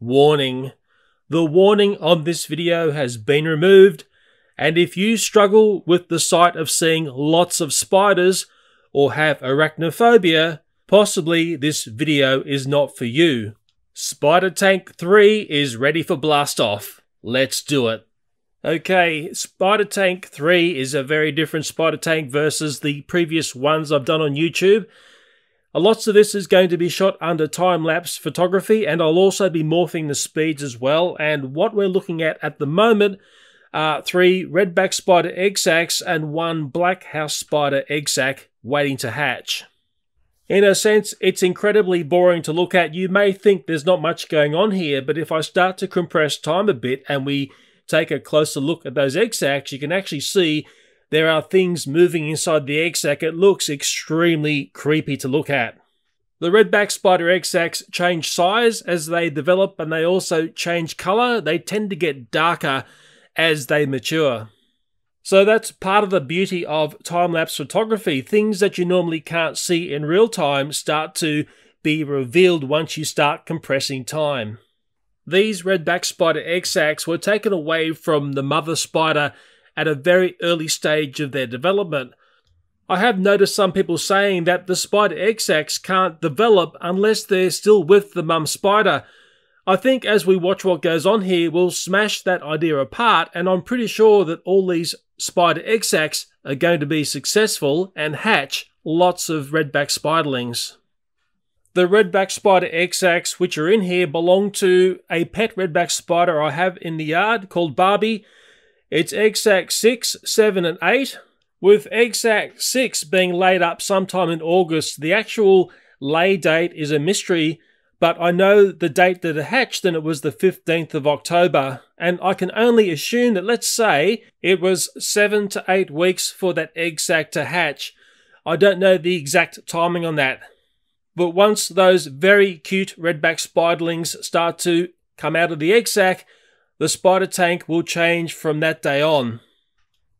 Warning. The warning on this video has been removed, and if you struggle with the sight of seeing lots of spiders or have arachnophobia, possibly this video is not for you. Spider Tank 3 is ready for blast off. Let's do it. Okay, Spider Tank 3 is a very different Spider Tank versus the previous ones I've done on YouTube. Lots of this is going to be shot under time-lapse photography and I'll also be morphing the speeds as well. And what we're looking at at the moment are three redback spider egg sacs and one black house spider egg sac waiting to hatch. In a sense, it's incredibly boring to look at. You may think there's not much going on here, but if I start to compress time a bit and we take a closer look at those egg sacs, you can actually see there are things moving inside the egg sac. It looks extremely creepy to look at. The redback spider egg sacs change size as they develop and they also change colour. They tend to get darker as they mature. So that's part of the beauty of time-lapse photography. Things that you normally can't see in real time start to be revealed once you start compressing time. These redback spider egg sacs were taken away from the mother spider at a very early stage of their development. I have noticed some people saying that the spider egg sacs can't develop unless they're still with the mum spider. I think as we watch what goes on here, we'll smash that idea apart, and I'm pretty sure that all these spider egg sacs are going to be successful and hatch lots of redback spiderlings. The redback spider egg sacs which are in here belong to a pet redback spider I have in the yard called Barbie. It's egg sac 6, 7 and 8, with egg sac 6 being laid up sometime in August. The actual lay date is a mystery, but I know the date that it hatched and it was the 15th of October. And I can only assume that, let's say, it was 7 to 8 weeks for that egg sac to hatch. I don't know the exact timing on that. But once those very cute redback spiderlings start to come out of the egg sac, the spider tank will change from that day on.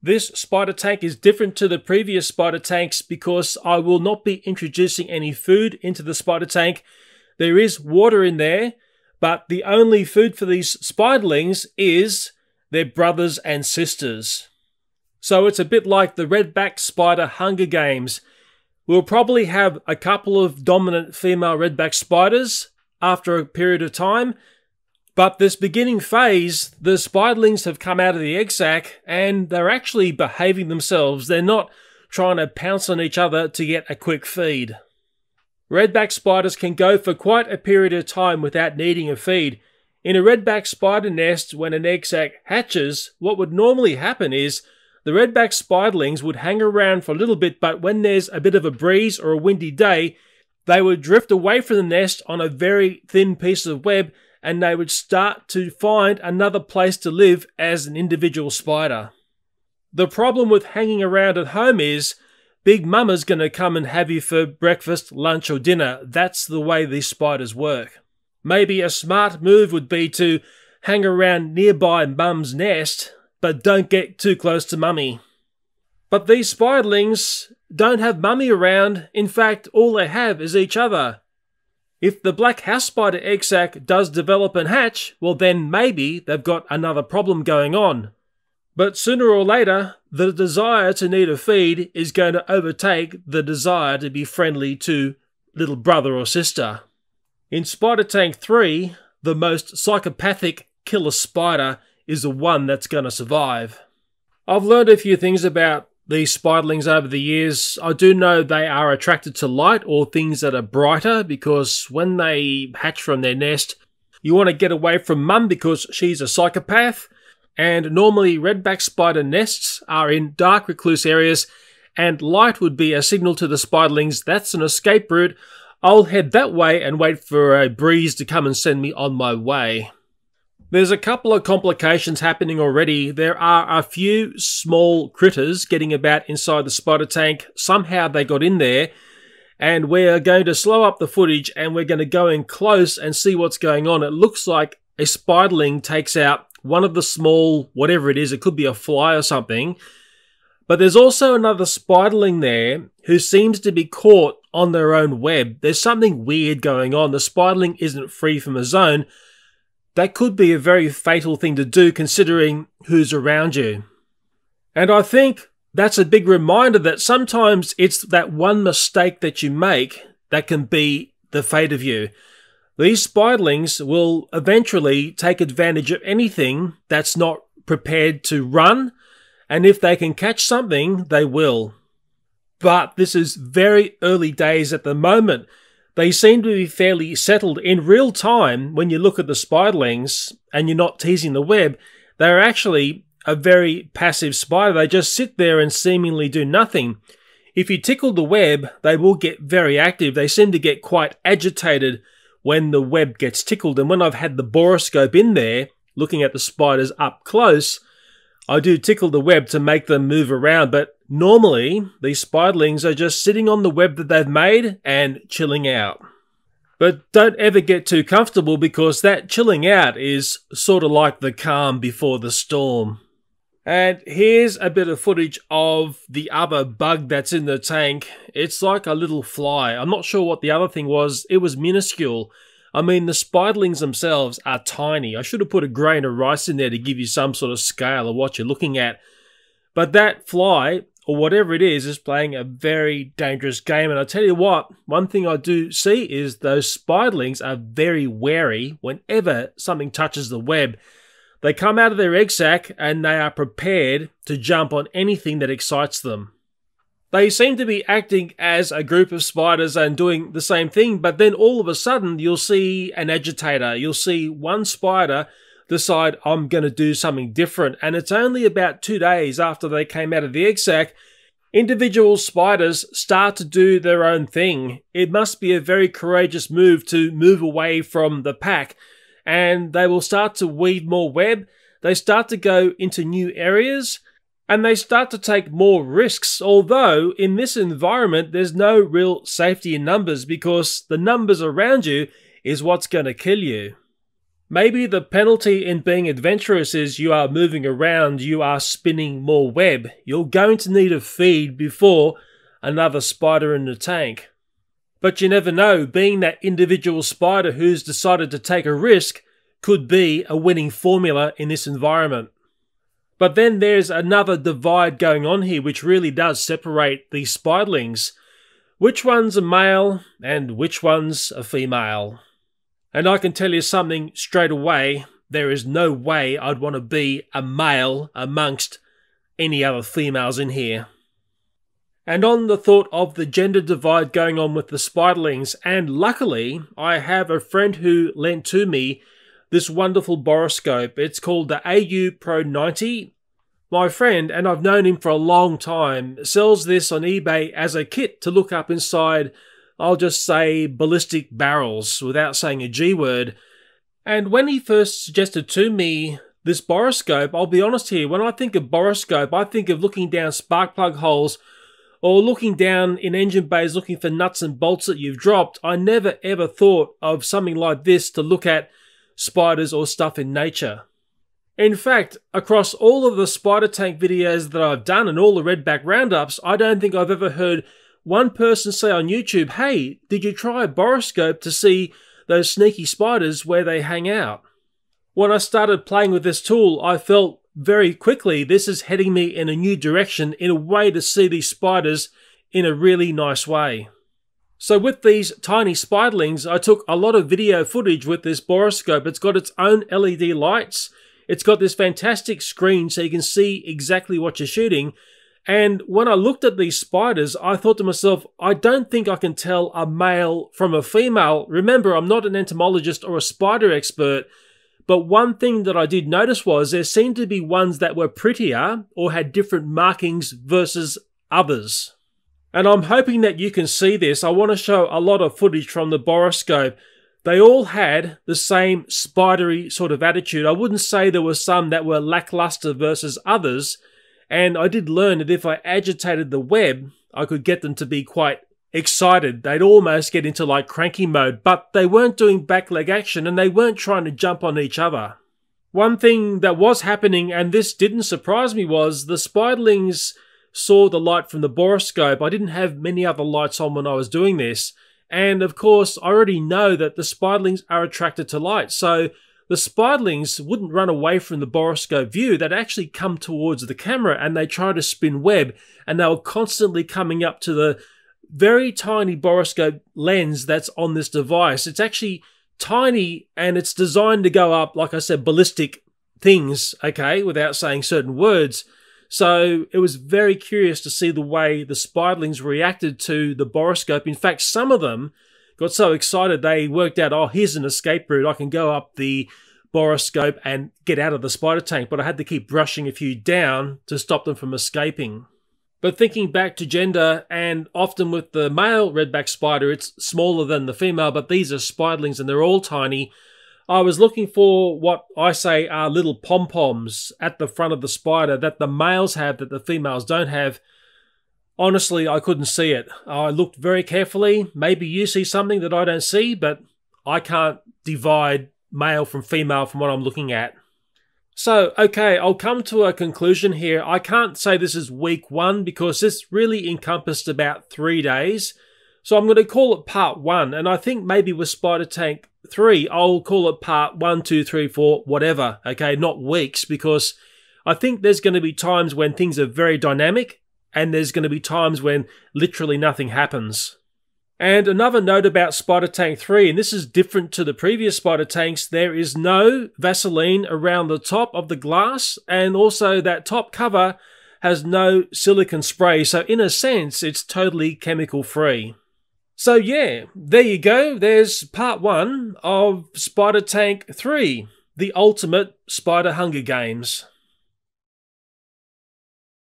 This spider tank is different to the previous spider tanks because I will not be introducing any food into the spider tank. There is water in there, but the only food for these spiderlings is their brothers and sisters. So it's a bit like the redback spider Hunger Games. We'll probably have a couple of dominant female redback spiders after a period of time, but this beginning phase, the spiderlings have come out of the egg sac and they're actually behaving themselves. They're not trying to pounce on each other to get a quick feed. Redback spiders can go for quite a period of time without needing a feed. In a redback spider nest, when an egg sac hatches, what would normally happen is the redback spiderlings would hang around for a little bit, but when there's a bit of a breeze or a windy day, they would drift away from the nest on a very thin piece of web and they would start to find another place to live as an individual spider. The problem with hanging around at home is Big Mama's going to come and have you for breakfast, lunch, or dinner. That's the way these spiders work. Maybe a smart move would be to hang around nearby Mum's nest, but don't get too close to Mummy. But these spiderlings don't have Mummy around. In fact, all they have is each other. If the black house spider egg sac does develop and hatch, well then maybe they've got another problem going on. But sooner or later, the desire to need a feed is going to overtake the desire to be friendly to little brother or sister. In Spider Tank 3, the most psychopathic killer spider is the one that's going to survive. I've learned a few things about these spiderlings over the years, I do know they are attracted to light or things that are brighter because when they hatch from their nest, you want to get away from mum because she's a psychopath. And normally, redback spider nests are in dark, recluse areas, and light would be a signal to the spiderlings that's an escape route. I'll head that way and wait for a breeze to come and send me on my way. There's a couple of complications happening already. There are a few small critters getting about inside the spider tank. Somehow they got in there. And we're going to slow up the footage and we're going to go in close and see what's going on. It looks like a spiderling takes out one of the small, whatever it is, it could be a fly or something. But there's also another spiderling there who seems to be caught on their own web. There's something weird going on. The spiderling isn't free from a zone that could be a very fatal thing to do considering who's around you. And I think that's a big reminder that sometimes it's that one mistake that you make that can be the fate of you. These spiderlings will eventually take advantage of anything that's not prepared to run, and if they can catch something, they will. But this is very early days at the moment. They seem to be fairly settled in real time when you look at the spiderlings and you're not teasing the web. They're actually a very passive spider. They just sit there and seemingly do nothing. If you tickle the web, they will get very active. They seem to get quite agitated when the web gets tickled. And when I've had the borescope in there, looking at the spiders up close, I do tickle the web to make them move around. But normally, these spiderlings are just sitting on the web that they've made and chilling out. But don't ever get too comfortable because that chilling out is sort of like the calm before the storm. And here's a bit of footage of the other bug that's in the tank. It's like a little fly. I'm not sure what the other thing was. It was minuscule. I mean, the spiderlings themselves are tiny. I should have put a grain of rice in there to give you some sort of scale of what you're looking at. But that fly, or whatever it is, is playing a very dangerous game. And I tell you what, one thing I do see is those spiderlings are very wary whenever something touches the web. They come out of their egg sac and they are prepared to jump on anything that excites them. They seem to be acting as a group of spiders and doing the same thing, but then all of a sudden you'll see an agitator. You'll see one spider decide, I'm going to do something different. And it's only about two days after they came out of the egg sac individual spiders start to do their own thing. It must be a very courageous move to move away from the pack and they will start to weave more web. They start to go into new areas and they start to take more risks. Although in this environment, there's no real safety in numbers because the numbers around you is what's going to kill you. Maybe the penalty in being adventurous is you are moving around, you are spinning more web. You're going to need a feed before another spider in the tank. But you never know, being that individual spider who's decided to take a risk could be a winning formula in this environment. But then there's another divide going on here which really does separate these spiderlings. Which one's a male and which one's a female? And I can tell you something straight away there is no way I'd want to be a male amongst any other females in here. And on the thought of the gender divide going on with the spiderlings, and luckily I have a friend who lent to me this wonderful borescope. It's called the AU Pro 90. My friend, and I've known him for a long time, sells this on eBay as a kit to look up inside, I'll just say ballistic barrels without saying a G word. And when he first suggested to me this borescope, I'll be honest here, when I think of borescope, I think of looking down spark plug holes or looking down in engine bays looking for nuts and bolts that you've dropped, I never ever thought of something like this to look at spiders or stuff in nature. In fact, across all of the spider tank videos that I've done and all the redback roundups, I don't think I've ever heard one person say on YouTube, hey, did you try a borescope to see those sneaky spiders where they hang out? When I started playing with this tool, I felt very quickly, this is heading me in a new direction in a way to see these spiders in a really nice way. So with these tiny spiderlings, I took a lot of video footage with this borescope. It's got its own LED lights. It's got this fantastic screen so you can see exactly what you're shooting. And when I looked at these spiders, I thought to myself, I don't think I can tell a male from a female. Remember, I'm not an entomologist or a spider expert, but one thing that I did notice was there seemed to be ones that were prettier or had different markings versus others. And I'm hoping that you can see this. I want to show a lot of footage from the borescope. They all had the same spidery sort of attitude. I wouldn't say there were some that were lackluster versus others. And I did learn that if I agitated the web, I could get them to be quite excited. They'd almost get into like cranky mode, but they weren't doing back leg action and they weren't trying to jump on each other. One thing that was happening, and this didn't surprise me, was the spiderlings saw the light from the borescope. I didn't have many other lights on when I was doing this. And of course, I already know that the spiderlings are attracted to light. So the spiderlings wouldn't run away from the borescope view. They'd actually come towards the camera and they try to spin web, and they were constantly coming up to the very tiny borescope lens that's on this device. It's actually tiny and it's designed to go up, like I said, ballistic things, okay, without saying certain words. So it was very curious to see the way the spiderlings reacted to the borescope. In fact, some of them got so excited they worked out, oh, here's an escape route. I can go up the borescope and get out of the spider tank, but I had to keep brushing a few down to stop them from escaping. But thinking back to gender, and often with the male redback spider, it's smaller than the female, but these are spiderlings and they're all tiny. I was looking for what I say are little pom poms at the front of the spider that the males have that the females don't have. Honestly, I couldn't see it. I looked very carefully. Maybe you see something that I don't see, but I can't divide male from female from what I'm looking at. So, okay, I'll come to a conclusion here. I can't say this is week one because this really encompassed about three days. So I'm going to call it part one. And I think maybe with Spider Tank 3, I'll call it part one, two, three, four, whatever. Okay, not weeks because I think there's going to be times when things are very dynamic and there's going to be times when literally nothing happens. And another note about Spider Tank 3, and this is different to the previous Spider Tanks, there is no Vaseline around the top of the glass, and also that top cover has no silicon spray, so in a sense, it's totally chemical free. So, yeah, there you go. There's part one of Spider Tank 3, the ultimate Spider Hunger Games.